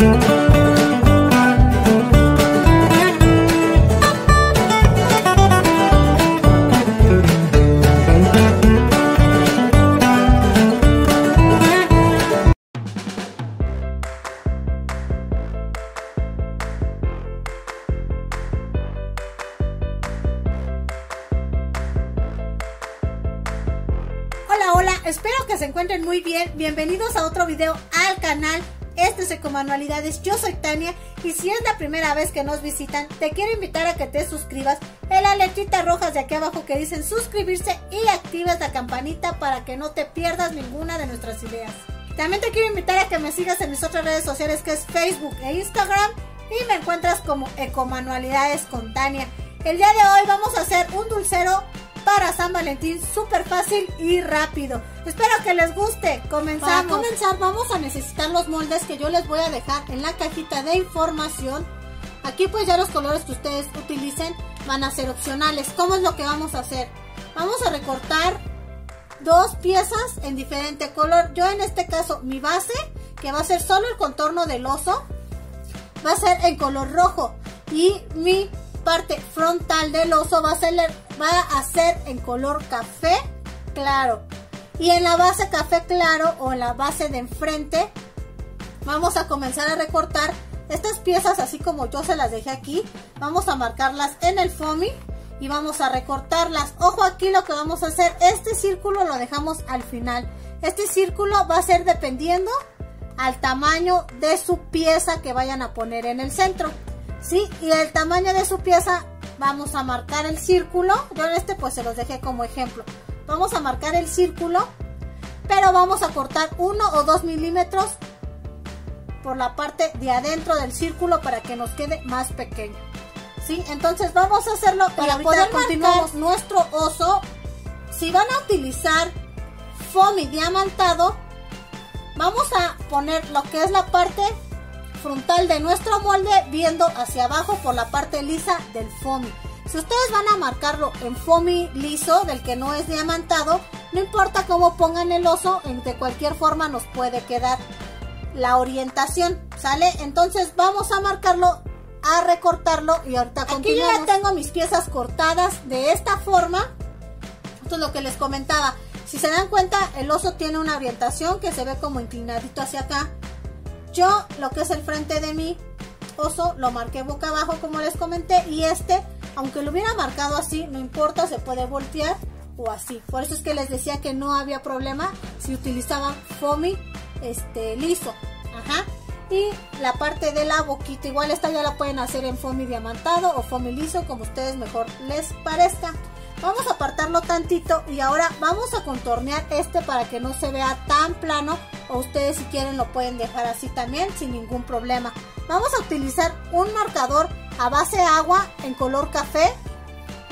Hola, espero que se encuentren muy bien. Bienvenidos a otro video al canal. Este es Ecomanualidades, yo soy Tania y si es la primera vez que nos visitan, te quiero invitar a que te suscribas en la letrita roja de aquí abajo que dicen suscribirse y actives la campanita para que no te pierdas ninguna de nuestras ideas. También te quiero invitar a que me sigas en mis otras redes sociales que es Facebook e Instagram y me encuentras como Ecomanualidades con Tania. El día de hoy vamos a hacer un dulcero para San Valentín súper fácil y rápido. Espero que les guste. Comenzamos. Para comenzar vamos a necesitar los moldes que yo les voy a dejar en la cajita de información. Aquí pues ya los colores que ustedes utilicen van a ser opcionales. ¿Cómo es lo que vamos a hacer? Vamos a recortar dos piezas en diferente color. Yo en este caso mi base, que va a ser solo el contorno del oso, va a ser en color rojo. Y mi parte frontal del oso va a ser, va a ser en color café claro. Y en la base café claro o en la base de enfrente vamos a comenzar a recortar estas piezas así como yo se las dejé aquí. Vamos a marcarlas en el foamy y vamos a recortarlas. Ojo aquí lo que vamos a hacer, este círculo lo dejamos al final. Este círculo va a ser dependiendo al tamaño de su pieza que vayan a poner en el centro. ¿sí? Y el tamaño de su pieza, vamos a marcar el círculo. Yo en este pues se los dejé como ejemplo. Vamos a marcar el círculo, pero vamos a cortar uno o dos milímetros por la parte de adentro del círculo para que nos quede más pequeño. ¿Sí? Entonces vamos a hacerlo para poder continuar nuestro oso. Si van a utilizar foamy diamantado, vamos a poner lo que es la parte frontal de nuestro molde viendo hacia abajo por la parte lisa del foamy. Si ustedes van a marcarlo en foamy liso, del que no es diamantado, no importa cómo pongan el oso, de cualquier forma nos puede quedar la orientación, ¿sale? Entonces vamos a marcarlo, a recortarlo y ahorita continuamos. Aquí ya tengo mis piezas cortadas de esta forma. Esto es lo que les comentaba. Si se dan cuenta, el oso tiene una orientación que se ve como inclinadito hacia acá. Yo lo que es el frente de mi oso lo marqué boca abajo como les comenté y este, aunque lo hubiera marcado así, no importa, se puede voltear o así. Por eso es que les decía que no había problema si utilizaban foamy este, liso. Ajá. Y la parte de la boquita, igual esta ya la pueden hacer en foamy diamantado o foamy liso, como ustedes mejor les parezca. Vamos a apartarlo tantito y ahora vamos a contornear este para que no se vea tan plano o ustedes si quieren lo pueden dejar así también sin ningún problema. Vamos a utilizar un marcador a base de agua en color café.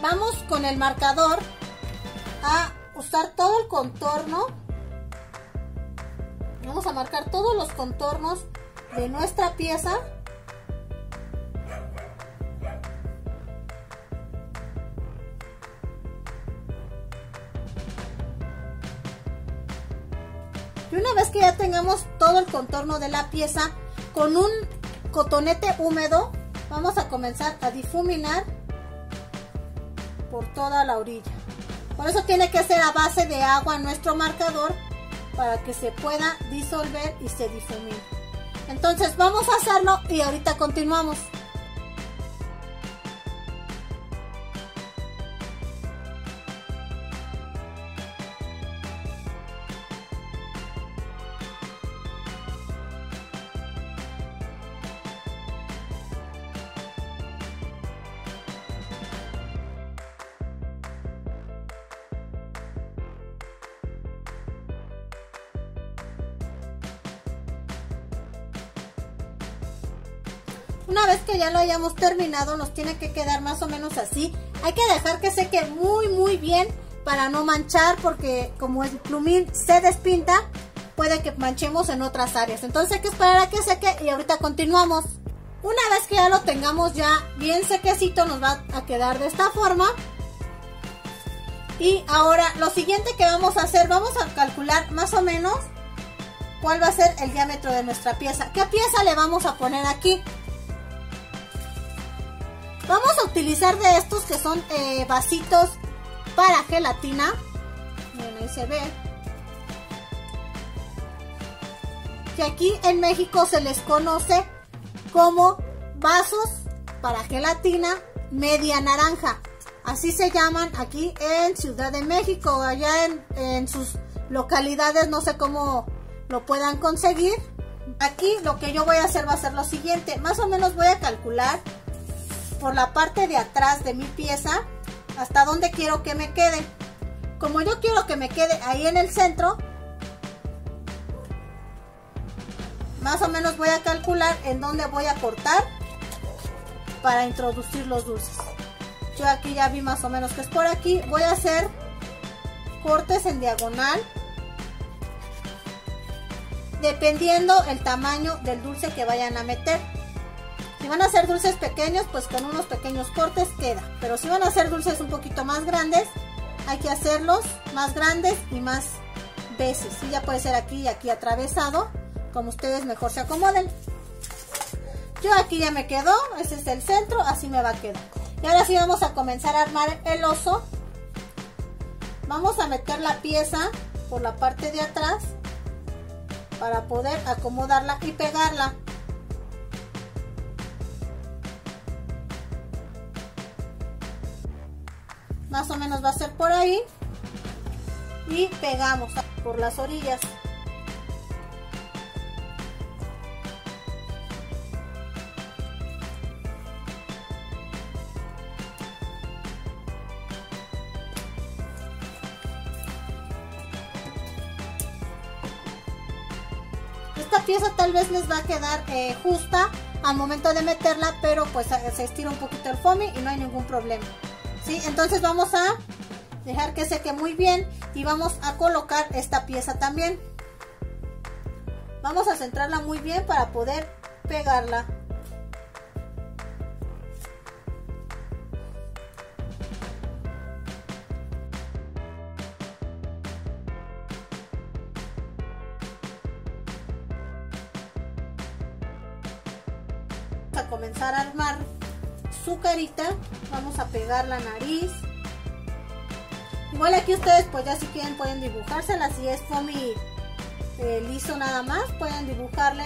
Vamos con el marcador a usar todo el contorno. Vamos a marcar todos los contornos de nuestra pieza. Que ya tengamos todo el contorno de la pieza, con un cotonete húmedo vamos a comenzar a difuminar por toda la orilla. Por eso tiene que ser a base de agua nuestro marcador para que se pueda disolver y se difumine. Entonces vamos a hacerlo y ahorita continuamos. Una vez que ya lo hayamos terminado, nos tiene que quedar más o menos así. Hay que dejar que seque muy, muy bien para no manchar, porque como el plumín se despinta, puede que manchemos en otras áreas. Entonces hay que esperar a que seque y ahorita continuamos. Una vez que ya lo tengamos ya bien sequecito, nos va a quedar de esta forma. Y ahora lo siguiente que vamos a hacer, vamos a calcular más o menos cuál va a ser el diámetro de nuestra pieza. ¿Qué pieza le vamos a poner aquí? Utilizar de estos que son eh, vasitos para gelatina. Miren, ahí se ve. Que aquí en México se les conoce como vasos para gelatina media naranja. Así se llaman aquí en Ciudad de México. Allá en, en sus localidades no sé cómo lo puedan conseguir. Aquí lo que yo voy a hacer va a ser lo siguiente. Más o menos voy a calcular por la parte de atrás de mi pieza hasta donde quiero que me quede. Como yo quiero que me quede ahí en el centro, más o menos voy a calcular en dónde voy a cortar para introducir los dulces. Yo aquí ya vi más o menos que es por aquí. Voy a hacer cortes en diagonal dependiendo el tamaño del dulce que vayan a meter. Si van a ser dulces pequeños, pues con unos pequeños cortes queda. Pero si van a ser dulces un poquito más grandes, hay que hacerlos más grandes y más veces. Y ya puede ser aquí y aquí atravesado, como ustedes mejor se acomoden. Yo aquí ya me quedó, este es el centro, así me va a quedar. Y ahora sí vamos a comenzar a armar el oso. Vamos a meter la pieza por la parte de atrás para poder acomodarla y pegarla. Más o menos va a ser por ahí. Y pegamos por las orillas. Esta pieza tal vez les va a quedar eh, justa al momento de meterla, pero pues se estira un poquito el foamy y no hay ningún problema. ¿Sí? Entonces vamos a dejar que seque muy bien y vamos a colocar esta pieza también. Vamos a centrarla muy bien para poder pegarla. Vamos a pegar la nariz. Igual aquí ustedes pues ya si quieren pueden dibujársela si es foamy eh, liso nada más pueden dibujarle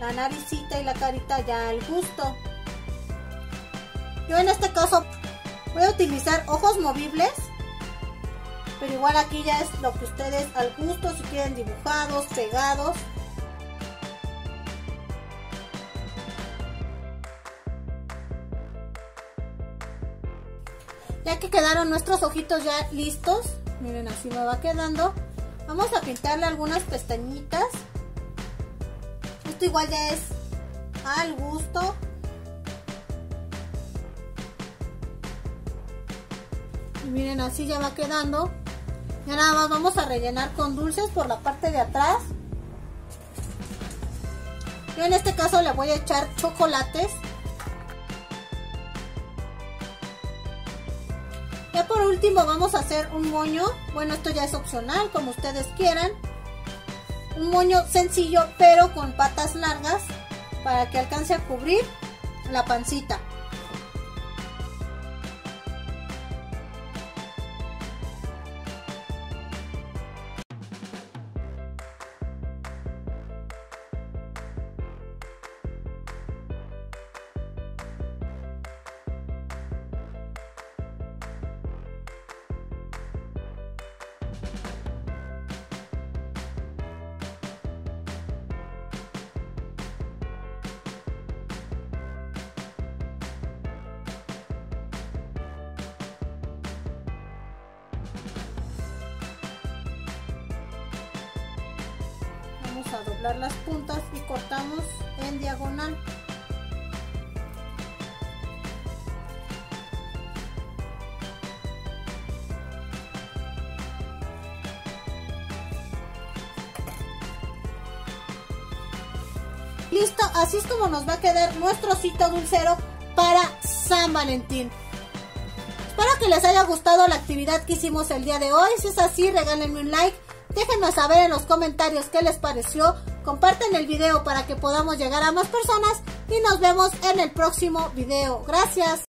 la naricita y la carita ya al gusto. Yo en este caso voy a utilizar ojos movibles pero igual aquí ya es lo que ustedes al gusto si quieren dibujados pegados Ya que quedaron nuestros ojitos ya listos, miren así me va quedando. Vamos a pintarle algunas pestañitas. Esto igual ya es al gusto. Y miren así ya va quedando. Ya nada más vamos a rellenar con dulces por la parte de atrás. Yo en este caso le voy a echar chocolates. Por último vamos a hacer un moño, bueno esto ya es opcional como ustedes quieran. Un moño sencillo pero con patas largas para que alcance a cubrir la pancita. A doblar las puntas y cortamos en diagonal listo así es como nos va a quedar nuestro osito dulcero para San Valentín Espero que les haya gustado la actividad que hicimos el día de hoy. Si es así, regálenme un like Déjenme saber en los comentarios qué les pareció. Comparten el video para que podamos llegar a más personas y nos vemos en el próximo video. Gracias.